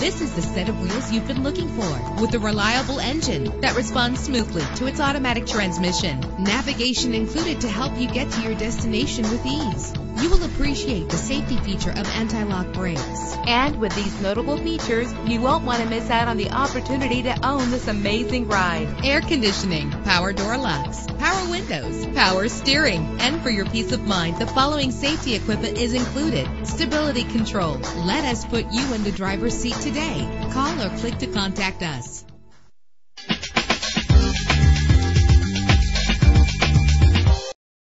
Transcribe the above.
This is the set of wheels you've been looking for with a reliable engine that responds smoothly to its automatic transmission. Navigation included to help you get to your destination with ease. You will appreciate the safety feature of anti-lock brakes. And with these notable features, you won't want to miss out on the opportunity to own this amazing ride. Air conditioning, power door locks, power windows, power steering. And for your peace of mind, the following safety equipment is included. Stability control. Let us put you in the driver's seat today. Call or click to contact us.